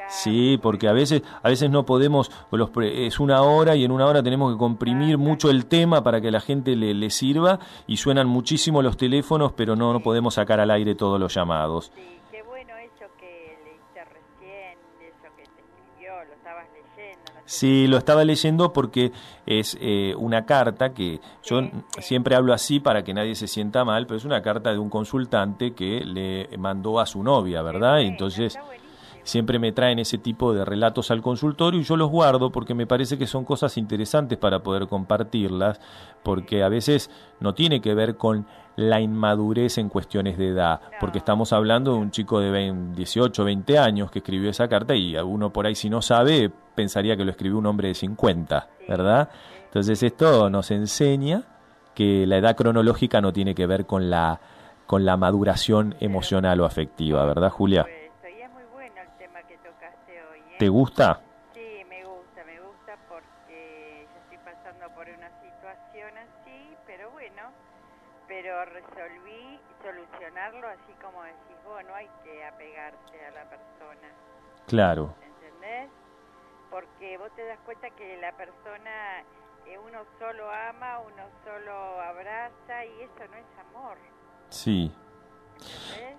Sí, porque a veces, a veces no podemos, los, es una hora y en una hora tenemos que comprimir mucho el tema para que la gente le, le sirva y suenan muchísimo los teléfonos, pero no, no podemos sacar al aire todos los llamados. Sí, qué bueno eso que leíste recién, eso que te escribió, lo estabas leyendo. sí, lo estaba leyendo porque es eh, una carta que yo siempre hablo así para que nadie se sienta mal, pero es una carta de un consultante que le mandó a su novia, ¿verdad? Entonces siempre me traen ese tipo de relatos al consultorio y yo los guardo porque me parece que son cosas interesantes para poder compartirlas, porque a veces no tiene que ver con la inmadurez en cuestiones de edad, porque estamos hablando de un chico de 18, 20 años que escribió esa carta y alguno por ahí si no sabe pensaría que lo escribió un hombre de 50, ¿verdad? Entonces esto nos enseña que la edad cronológica no tiene que ver con la con la maduración emocional o afectiva, ¿verdad, Julia? ¿Te gusta? Sí, me gusta, me gusta porque yo estoy pasando por una situación así, pero bueno, pero resolví solucionarlo así como decís vos, no hay que apegarse a la persona. Claro. ¿Entendés? Porque vos te das cuenta que la persona, eh, uno solo ama, uno solo abraza y eso no es amor. Sí. ¿Entendés?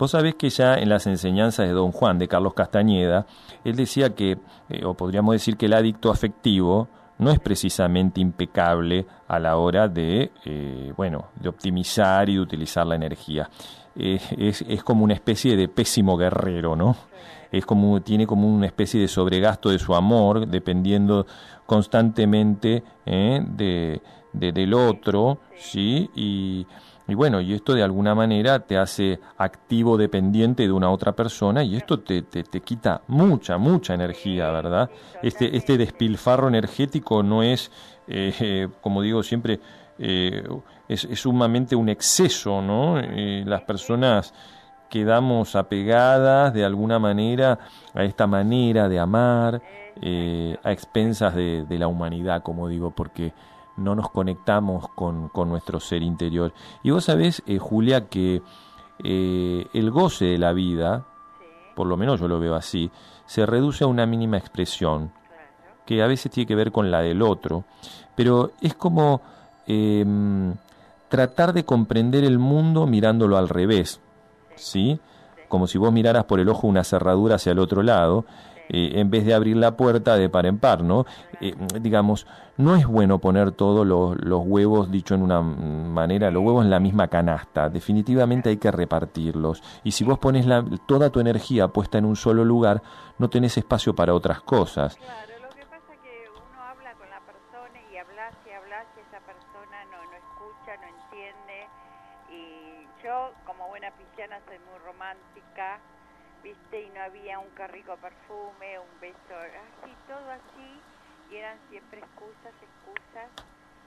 Vos sabés que ya en las enseñanzas de Don Juan, de Carlos Castañeda, él decía que, eh, o podríamos decir que el adicto afectivo no es precisamente impecable a la hora de, eh, bueno, de optimizar y de utilizar la energía. es, es, como una especie de pésimo guerrero, ¿no? Es como, tiene como una especie de sobregasto de su amor, dependiendo constantemente eh, de, de, del otro, ¿sí? Y, y bueno, y esto de alguna manera te hace activo dependiente de una otra persona y esto te, te, te quita mucha, mucha energía, ¿verdad? Este, este despilfarro energético no es, eh, como digo siempre, eh, es, sumamente un exceso, ¿no? Eh, las personas quedamos apegadas de alguna manera a esta manera de amar, a expensas de, de la humanidad, como digo, porque no nos conectamos con, nuestro ser interior. Y vos sabés, eh, Julia, que eh, el goce de la vida, por lo menos yo lo veo así, se reduce a una mínima expresión, que a veces tiene que ver con la del otro, pero es como em, tratar de comprender el mundo mirándolo al revés, ¿sí? Como si vos miraras por el ojo una cerradura hacia el otro lado, eh, en vez de abrir la puerta de par en par, ¿no? Eh, digamos, no es bueno poner todos los, huevos, dicho en una manera, los huevos en la misma canasta. Definitivamente hay que repartirlos. Y si vos pones la, toda tu energía puesta en un solo lugar, no tenés espacio para otras cosas. Claro, lo que pasa es que uno habla con la persona y hablas y hablas y esa persona no, escucha, no entiende. Y yo, como buena pisciana, soy muy romántica y no había un carrico perfume, un beso, así, todo así, y eran siempre excusas, excusas.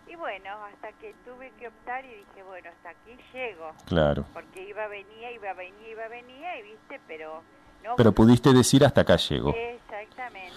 Y bueno, hasta que tuve que optar y dije, bueno, hasta aquí llego. Claro. Porque iba, venía, iba, venía, iba, venía, y viste, pero no. Pero pudiste decir hasta acá llego. Exactamente.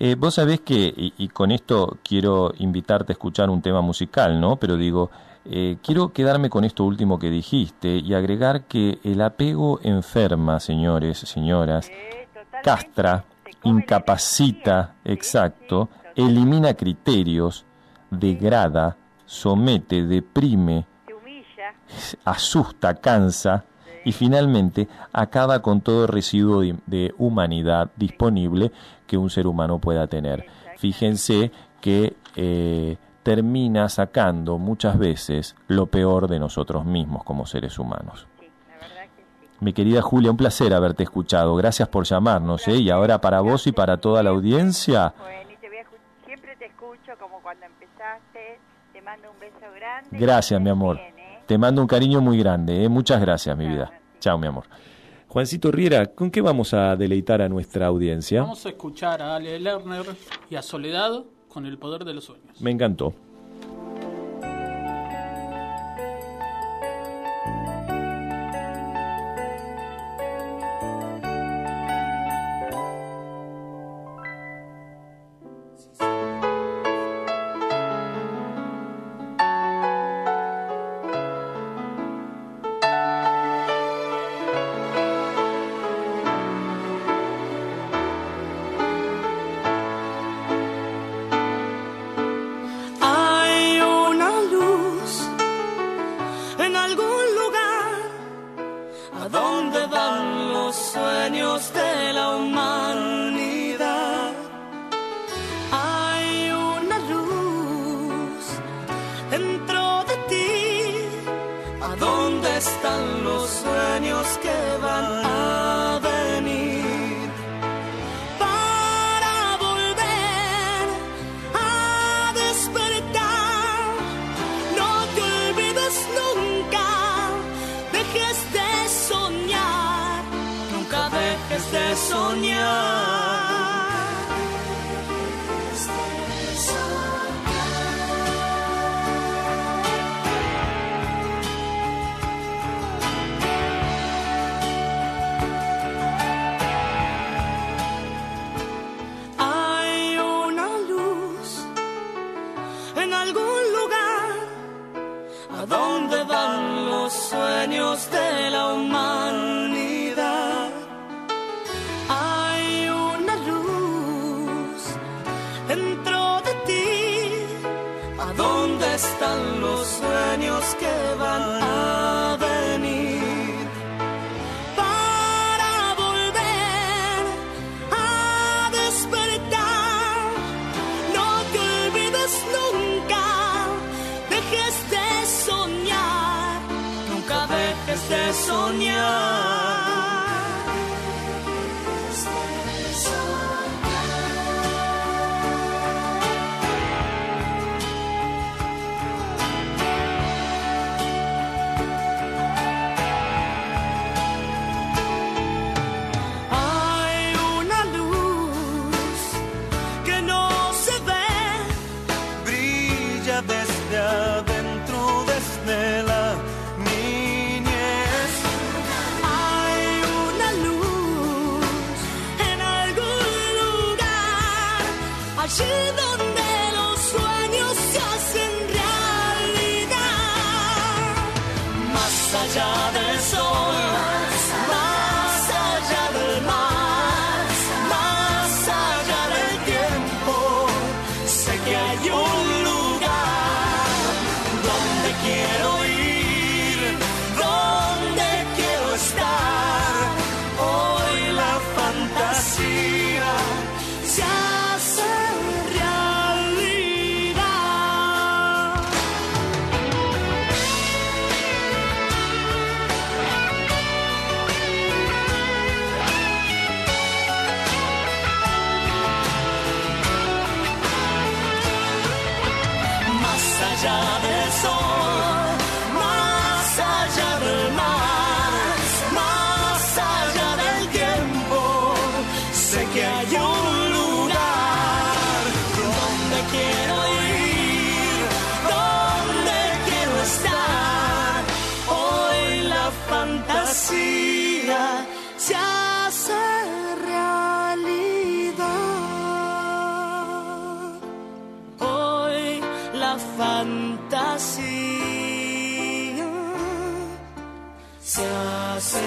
Eh, vos sabés que, y, y con esto quiero invitarte a escuchar un tema musical, ¿no? Pero digo, eh, quiero quedarme con esto último que dijiste y agregar que el apego enferma, señores, señoras, Eh, castra, incapacita, energía. Exacto, sí, elimina criterios, degrada, somete, deprime, Te humilla. asusta, cansa y finalmente acaba con todo residuo de, de humanidad disponible que un ser humano pueda tener. Fíjense que eh, termina sacando muchas veces lo peor de nosotros mismos como seres humanos. Sí, la verdad que sí. Mi querida Julia, un placer haberte escuchado. Gracias por llamarnos. ¿eh? Y ahora para vos y para toda la audiencia, Bueno, y te voy a escu- siempre te escucho como cuando empezaste. Te mando un beso grande. gracias, mi amor. bien, ¿eh? Te mando un cariño muy grande. ¿eh? Muchas gracias, mi vida. Chao, mi amor. Juancito Riera, ¿con qué vamos a deleitar a nuestra audiencia? Vamos a escuchar a Ale Lerner y a Soledad con el poder de los sueños. Me encantó. Más Hoy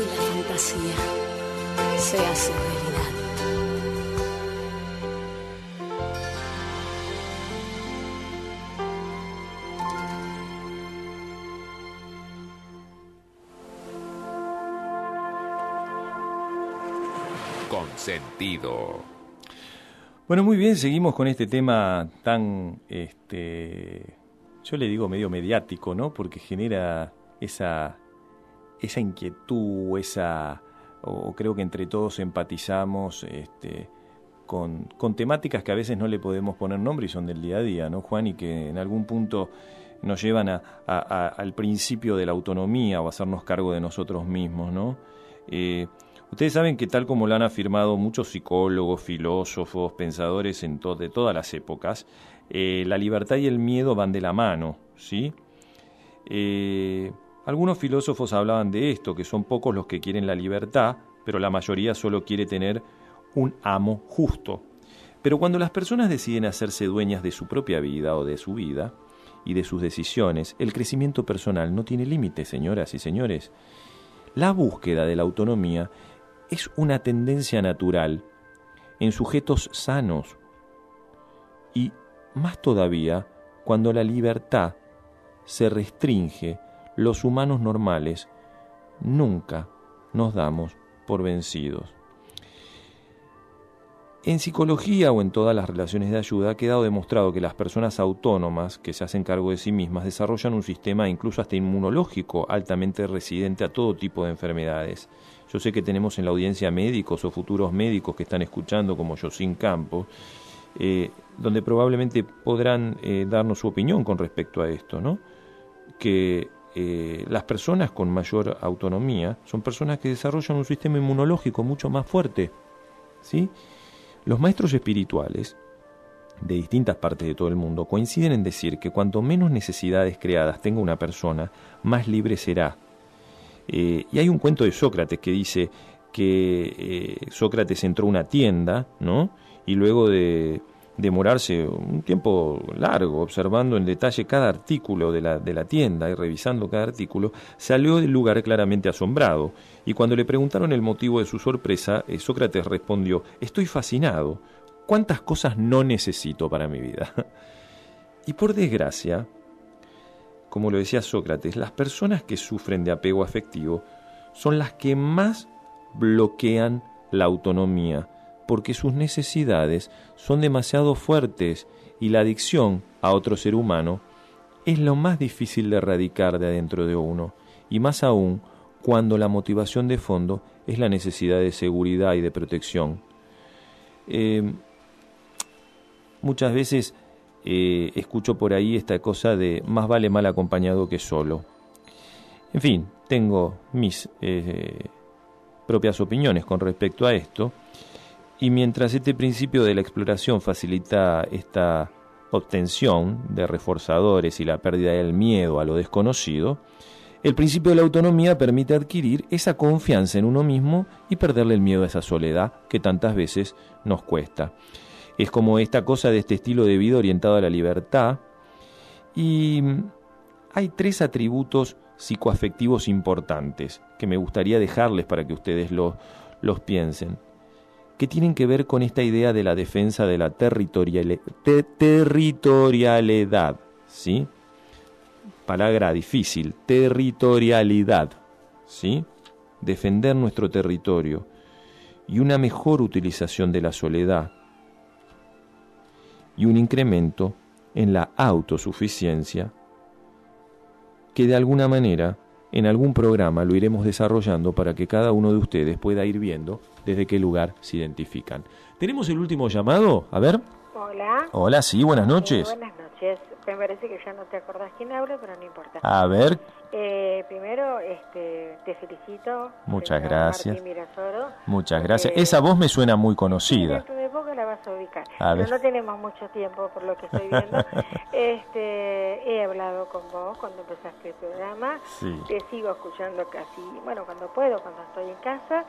la fantasía se hace realidad. Consentido. Bueno, muy bien, seguimos con este tema tan, este, yo le digo medio mediático, ¿no? Porque genera esa, esa inquietud, esa, o creo que entre todos empatizamos, este, con, con temáticas que a veces no le podemos poner nombre y son del día a día, ¿no, Juan? Y que en algún punto nos llevan a, al principio de la autonomía o hacernos cargo de nosotros mismos, ¿no? Eh, ustedes saben que tal como lo han afirmado muchos psicólogos, filósofos, pensadores en de todas las épocas, eh, la libertad y el miedo van de la mano, ¿sí? Eh, algunos filósofos hablaban de esto, que son pocos los que quieren la libertad, pero la mayoría solo quiere tener un amo justo. Pero cuando las personas deciden hacerse dueñas de su propia vida o de su vida y de sus decisiones, el crecimiento personal no tiene límites, señoras y señores. La búsqueda de la autonomía es una tendencia natural en sujetos sanos y más todavía cuando la libertad se restringe, los humanos normales nunca nos damos por vencidos. En psicología o en todas las relaciones de ayuda ha quedado demostrado que las personas autónomas que se hacen cargo de sí mismas desarrollan un sistema incluso hasta inmunológico altamente resistente a todo tipo de enfermedades. Yo sé que tenemos en la audiencia médicos o futuros médicos que están escuchando como Josín Campo, eh, donde probablemente podrán eh, darnos su opinión con respecto a esto, ¿no? Que eh, las personas con mayor autonomía son personas que desarrollan un sistema inmunológico mucho más fuerte, ¿sí? Los maestros espirituales de distintas partes de todo el mundo coinciden en decir que cuanto menos necesidades creadas tenga una persona, más libre será. Eh, y hay un cuento de Sócrates que dice que eh, Sócrates entró a una tienda, ¿no? Y luego de demorarse un tiempo largo observando en detalle cada artículo de la, de la tienda y revisando cada artículo, salió del lugar claramente asombrado. Y cuando le preguntaron el motivo de su sorpresa, eh, Sócrates respondió, estoy fascinado. ¿Cuántas cosas no necesito para mi vida? y por desgracia, como lo decía Sócrates, las personas que sufren de apego afectivo son las que más bloquean la autonomía, porque sus necesidades son demasiado fuertes y la adicción a otro ser humano es lo más difícil de erradicar de adentro de uno, y más aún cuando la motivación de fondo es la necesidad de seguridad y de protección. Eh, muchas veces eh, escucho por ahí esta cosa de más vale mal acompañado que solo. En fin, tengo mis eh, propias opiniones con respecto a esto, y mientras este principio de la exploración facilita esta obtención de reforzadores y la pérdida del miedo a lo desconocido, el principio de la autonomía permite adquirir esa confianza en uno mismo y perderle el miedo a esa soledad que tantas veces nos cuesta. Es como esta cosa de este estilo de vida orientado a la libertad. Y hay tres atributos psicoafectivos importantes que me gustaría dejarles para que ustedes lo- los piensen, que tienen que ver con esta idea de la defensa de la territorialidad, ¿sí? Palabra difícil, territorialidad, ¿sí? Defender nuestro territorio y una mejor utilización de la soledad y un incremento en la autosuficiencia que de alguna manera en algún programa lo iremos desarrollando para que cada uno de ustedes pueda ir viendo desde qué lugar se identifican. ¿Tenemos el último llamado? A ver. Hola. Hola, sí, buenas noches. Buenas noches. Me parece que ya no te acordás quién habla, pero no importa. A ver, Eh, primero, este, te felicito. Muchas gracias. Mirasoro. muchas gracias. porque Esa voz me suena muy conocida. Me tampoco la vas a ubicar. A Pero no tenemos mucho tiempo por lo que estoy viendo. este, he hablado con vos cuando empezaste el programa. Sí. Te sigo escuchando casi, bueno, cuando puedo, cuando estoy en casa.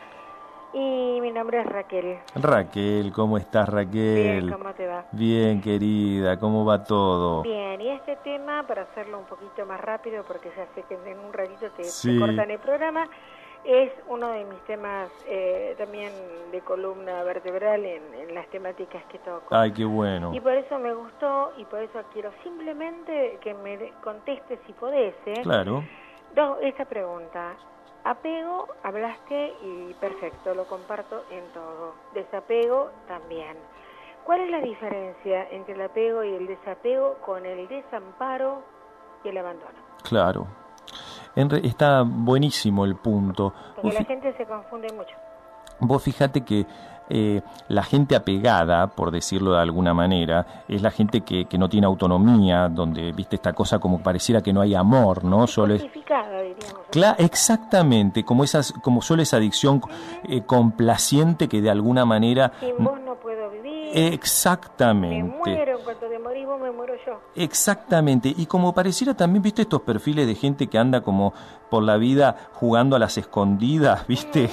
Y mi nombre es Raquel. Raquel, ¿cómo estás Raquel? Bien, ¿cómo te va? Bien, querida, ¿cómo va todo? Bien, y este tema, para hacerlo un poquito más rápido, porque ya sé que en un ratito te, te Sí. cortan el programa, es uno de mis temas eh, también de columna vertebral en, en las temáticas que toco. Ay, qué bueno. Y por eso me gustó y por eso quiero simplemente que me contestes si podés. ¿eh? Claro. Dos, esta pregunta. Apego, hablaste y perfecto, lo comparto en todo. Desapego también. ¿Cuál es la diferencia entre el apego y el desapego con el desamparo y el abandono? Claro. Está buenísimo el punto. Porque Vos, la gente se confunde mucho. vos fíjate que eh, la gente apegada, por decirlo de alguna manera, es la gente que, que no tiene autonomía, donde, viste, esta cosa como pareciera que no hay amor, ¿no? Solo es... Cla- exactamente, como esas, como solo esa adicción eh, complaciente que de alguna manera Sin vos no puedo vivir. Me exactamente. muero, en cuanto te morís vos me muero yo. Exactamente, y como pareciera también, viste, estos perfiles de gente que anda como por la vida jugando a las escondidas, viste,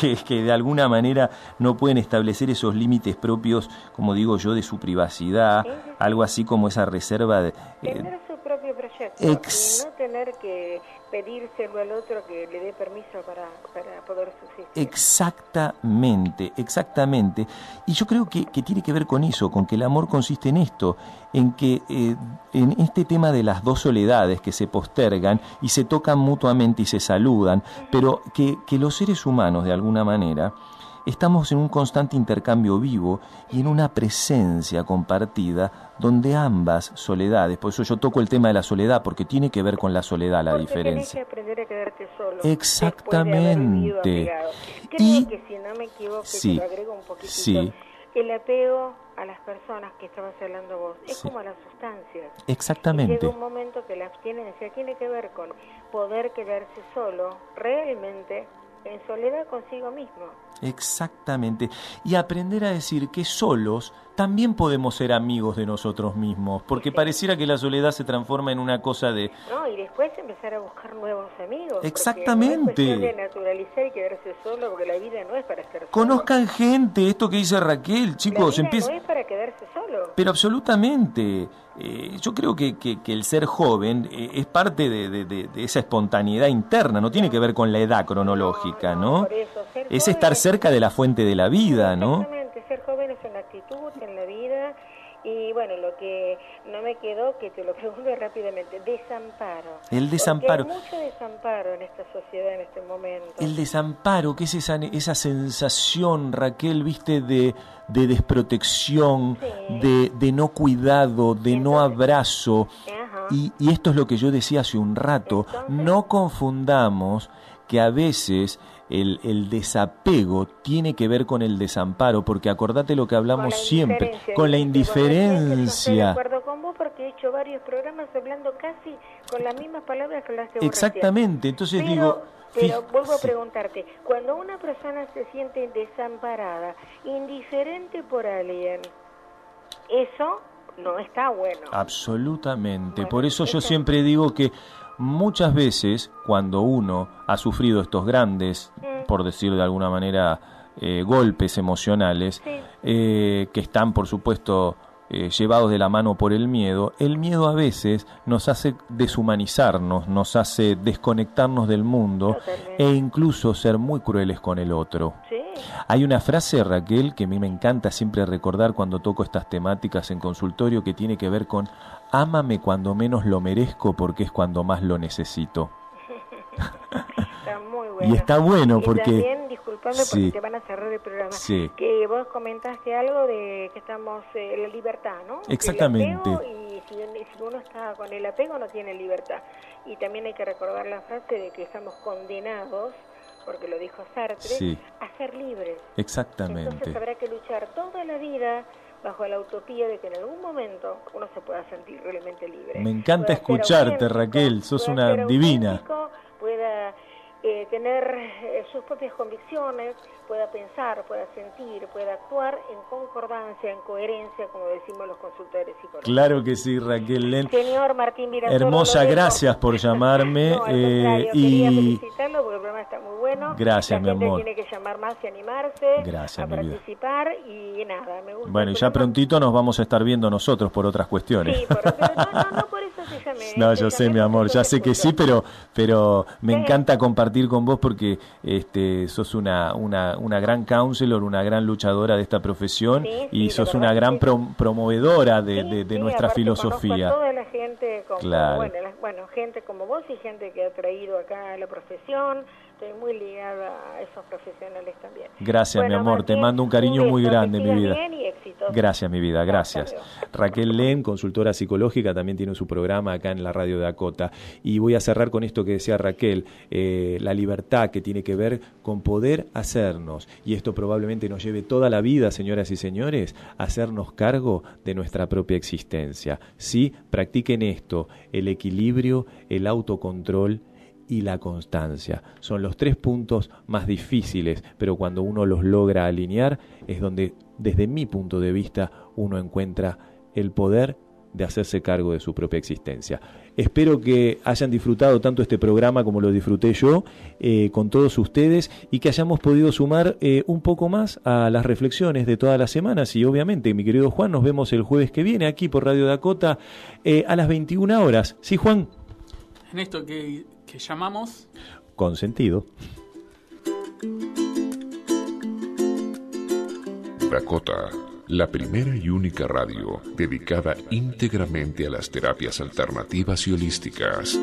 que, que de alguna manera no pueden establecer esos límites propios, como digo yo, de su privacidad, algo así como esa reserva de... eh, Tener su propio proyecto Ex- y no tener que pedírselo al otro que le dé permiso para, para poder subsistir. Exactamente, exactamente. Y yo creo que, que tiene que ver con eso, con que el amor consiste en esto, en que eh, en este tema de las dos soledades que se postergan y se tocan mutuamente y se saludan, pero que, que los seres humanos de alguna manera estamos en un constante intercambio vivo y en una presencia compartida donde ambas soledades, por eso yo toco el tema de la soledad, porque tiene que ver con la soledad la Porque tenés que diferencia. aprender a quedarte solo. Exactamente. de. Creo Y- que si no me equivoco, Sí, te agrego un poquitito, sí. el apego a las personas que estabas hablando vos es Sí. como a las sustancias. Exactamente. Llega un momento que la abstinencia tiene que ver con poder quedarse solo realmente en soledad consigo mismo. Exactamente. Y aprender a decir que solos también podemos ser amigos de nosotros mismos, porque pareciera que la soledad se transforma en una cosa de... ¿no? Y después empezar a buscar nuevos amigos. Exactamente. No es de naturalizar y quedarse solo, porque la vida no es para estar solo. Conozcan gente, esto que dice Raquel, chicos, la vida empieza... no es para quedarse solo. Pero absolutamente. Eh, yo creo que, que- que el ser joven eh, es parte de, de- de- de esa espontaneidad interna, no tiene que ver con la edad cronológica, ¿no? Eso, Es estar cerca de la fuente de la vida, ¿no? Exactamente, ser joven es una actitud en la vida y bueno, lo que no me quedó, que te lo pregunto rápidamente, desamparo. El desamparo. Porque hay mucho desamparo en esta sociedad en este momento. El desamparo, que es esa, esa sensación, Raquel, viste, de, de desprotección, Sí. de, de no cuidado, de no abrazo. Ajá. Y, y esto es lo que yo decía hace un rato, Entonces- no confundamos que a veces el, el desapego tiene que ver con el desamparo, porque acordate lo que hablamos Con siempre, indiferencia, con la que yo Estoy de indiferencia. acuerdo con vos porque he hecho varios programas hablando casi con las mismas palabras que hablaste vos Exactamente, entonces Pero, digo... pero vuelvo a preguntarte, cuando una persona se siente desamparada, indiferente por alguien, eso no está bueno. Absolutamente. Bueno, Por eso yo siempre digo que muchas veces cuando uno ha sufrido estos grandes, Mm. por decirlo de alguna manera, eh, golpes emocionales, Sí. eh, que están por supuesto eh, llevados de la mano por el miedo, el miedo a veces nos hace deshumanizarnos, nos hace desconectarnos del mundo e incluso ser muy crueles con el otro. Sí, Hay una frase, Raquel, que a mí me encanta siempre recordar cuando toco estas temáticas en consultorio que tiene que ver con ámame cuando menos lo merezco porque es cuando más lo necesito. está muy bueno. Y está bueno Y porque... también, disculpame Sí. porque te van a cerrar el programa, Sí. que vos comentaste algo de que estamos, eh, la libertad, ¿no? Exactamente. Y si, si uno está con el apego no tiene libertad. Y también hay que recordar la frase de que estamos condenados, porque lo dijo Sartre, Sí. a ser libres. Entonces Exactamente. habrá que luchar toda la vida bajo la utopía de que en algún momento uno se pueda sentir realmente libre. Me encanta Pueda escucharte, Raquel, sos una divina. Pueda eh, tener eh, sus propias convicciones, pueda pensar, pueda sentir, pueda actuar en concordancia, en coherencia, como decimos los consultores psicológicos. Claro que sí, Raquel Len. Señor Martín Virasoro, Hermosa, gracias por llamarme. No, al eh, quería y felicitarlo porque el programa está muy bueno. Gracias, La mi amor. tiene que llamar más y animarse Gracias, a mi vida. participar y nada, me gusta. bueno, y ya prontito nos vamos a estar viendo nosotros por otras cuestiones. Sí, por, pero no, no, no por eso No, yo sé, mi amor, ya sé que sí, pero, pero me Sí. encanta compartir con vos porque este, sos una, una, una gran counselor, una gran luchadora de esta profesión Sí, y sos verdad una gran promovedora de, nuestra filosofía. toda la gente, como, Claro. bueno, la- bueno, gente como vos y gente que ha traído acá a la profesión. Estoy muy ligada a esos profesionales también. Gracias, mi amor, te mando un cariño muy grande, mi vida. bien y. Gracias, mi vida, gracias. Raquel Len, consultora psicológica, también tiene su programa acá en la radio de Dakota. Y voy a cerrar con esto que decía Raquel, eh, la libertad que tiene que ver con poder hacernos, y esto probablemente nos lleve toda la vida, señoras y señores, a hacernos cargo de nuestra propia existencia. Sí, practiquen esto, el equilibrio, el autocontrol y la constancia. Son los tres puntos más difíciles, pero cuando uno los logra alinear es donde, desde mi punto de vista, uno encuentra el poder de hacerse cargo de su propia existencia. Espero que hayan disfrutado tanto este programa como lo disfruté yo eh, con todos ustedes y que hayamos podido sumar eh, un poco más a las reflexiones de todas las semanas y obviamente, mi querido Juan, nos vemos el jueves que viene aquí por Radio Dakota eh, a las 21 horas. ¿Sí, Juan? En esto que, que llamamos Con sentido. Dakota, la primera y única radio dedicada íntegramente a las terapias alternativas y holísticas.